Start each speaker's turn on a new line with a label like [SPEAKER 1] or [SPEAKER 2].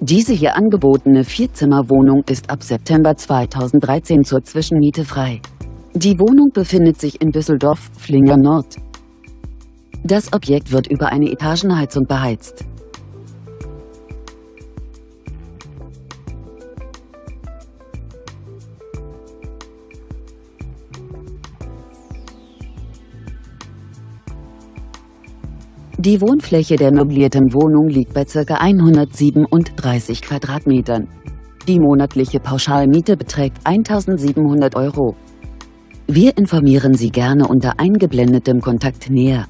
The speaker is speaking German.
[SPEAKER 1] Diese hier angebotene Vierzimmerwohnung ist ab September 2013 zur Zwischenmiete frei. Die Wohnung befindet sich in Düsseldorf-Flinger Nord. Das Objekt wird über eine Etagenheizung beheizt. Die Wohnfläche der möblierten Wohnung liegt bei ca. 137 Quadratmetern. Die monatliche Pauschalmiete beträgt 1700 Euro. Wir informieren Sie gerne unter eingeblendetem Kontakt näher.